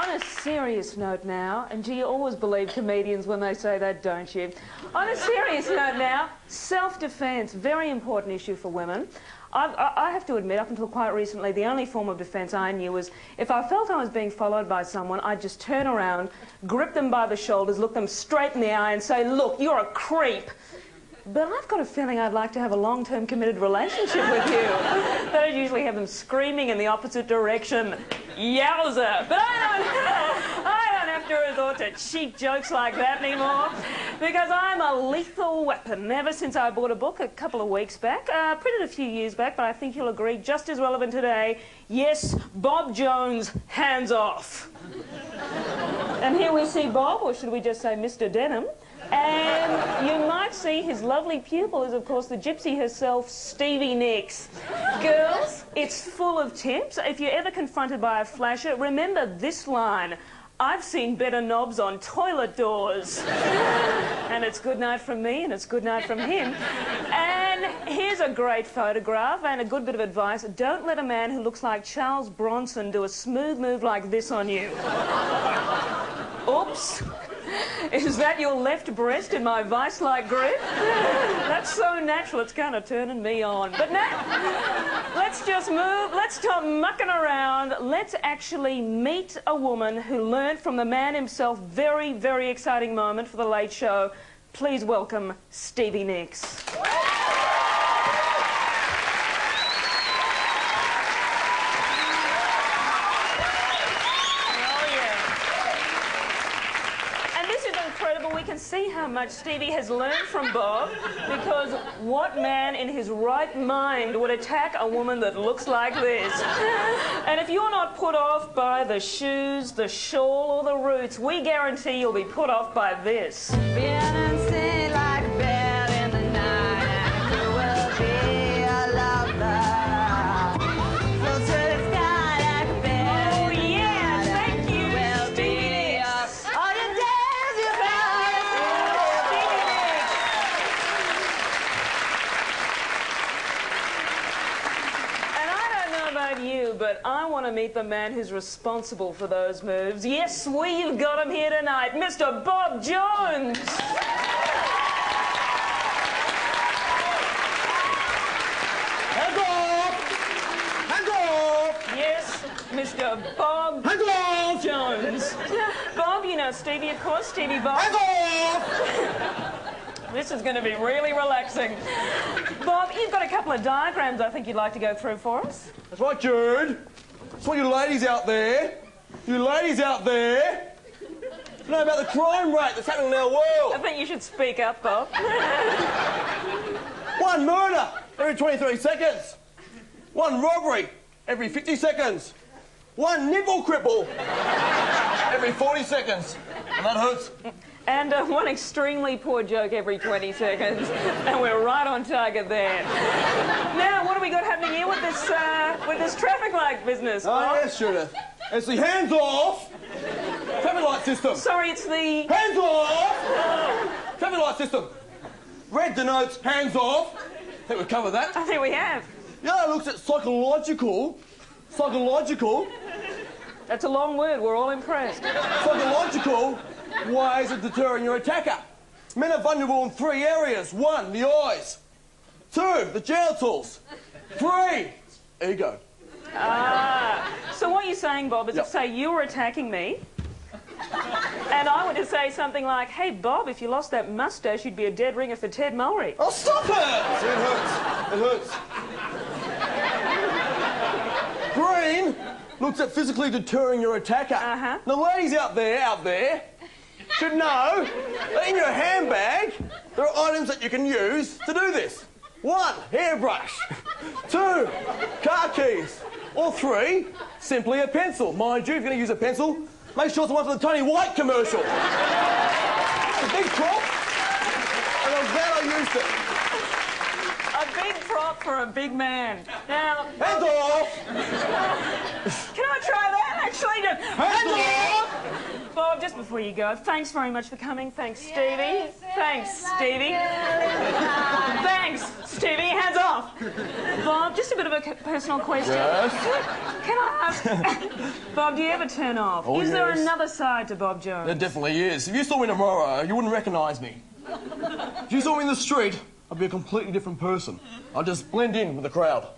On a serious note now, and do you always believe comedians when they say that, don't you? On a serious note now, self-defence, very important issue for women. I've, I have to admit, up until quite recently, the only form of defence I knew was if I felt I was being followed by someone, I'd just turn around, grip them by the shoulders, look them straight in the eye and say, look, you're a creep. But I've got a feeling I'd like to have a long-term committed relationship with you. that I'd usually have them screaming in the opposite direction. Yowza! But I don't, I don't have to resort to cheap jokes like that anymore because I'm a lethal weapon. Ever since I bought a book a couple of weeks back, uh, printed a few years back, but I think you'll agree, just as relevant today. Yes, Bob Jones, hands off. and here we see Bob, or should we just say Mr. Denham, and you might see his lovely pupil is, of course, the gypsy herself, Stevie Nicks. Girls, it's full of tips. If you're ever confronted by a flasher, remember this line. I've seen better knobs on toilet doors. and it's good night from me and it's good night from him. And here's a great photograph and a good bit of advice. Don't let a man who looks like Charles Bronson do a smooth move like this on you. Oops. Is that your left breast in my vice-like grip? That's so natural, it's kind of turning me on. But now, let's just move. Let's stop mucking around. Let's actually meet a woman who learned from the man himself. Very, very exciting moment for The Late Show. Please welcome Stevie Nicks. We can see how much Stevie has learned from Bob because what man in his right mind would attack a woman that looks like this? And if you're not put off by the shoes, the shawl, or the roots, we guarantee you'll be put off by this. But I want to meet the man who's responsible for those moves. Yes, we've got him here tonight, Mr. Bob Jones. Hands off! Hands off! Yes, Mr. Bob Hands! Jones. Bob, you know Stevie, of course, Stevie Bob. Hands off! This is going to be really relaxing. Bob, you've got a couple of diagrams I think you'd like to go through for us. That's right, Jude. That's what you ladies out there, you ladies out there, know about the crime rate that's happening in our world. I think you should speak up, Bob. One murder every 23 seconds. One robbery every 50 seconds. One nipple cripple every 40 seconds. And that hurts. And uh, one extremely poor joke every 20 seconds. And we're right on target there. now, what have we got happening here with this, uh, with this traffic light business? Oh, yes, Judith. It's the hands off traffic light system. Sorry, it's the... Hands off traffic light system. Red denotes hands off. I think we've covered that. I think we have. Yellow looks at psychological. Psychological. That's a long word. We're all impressed. Psychological ways of deterring your attacker. Men are vulnerable in three areas. One, the eyes. Two, the genitals. Three, ego. Ah. So what you're saying, Bob, is Yep. if, say, you were attacking me, and I were to say something like, hey, Bob, if you lost that mustache, you'd be a dead ringer for Ted Mulry. Oh, stop it! See, it hurts. It hurts. Green looks at physically deterring your attacker. Uh-huh. The ladies out there, out there, should know that in your handbag, there are items that you can use to do this. One, hairbrush. Two, car keys. Or three, simply a pencil. Mind you, if you're going to use a pencil, make sure it's the one for the Tony White commercial. It's a big prop, and I'm glad I used it. A big prop for a big man. Now, Hands off! can I try that, actually? Just- Hands off! Bob, just before you go, thanks very much for coming. Thanks, Stevie. Thanks, Stevie. Thanks, Stevie. Hands off. Bob, just a bit of a personal question. Yes? Can I Um, Bob, do you ever turn off? Oh, is there another side to Bob Jones? There definitely is. If you saw me tomorrow, you wouldn't recognise me. If you saw me in the street, I'd be a completely different person. I'd just blend in with the crowd.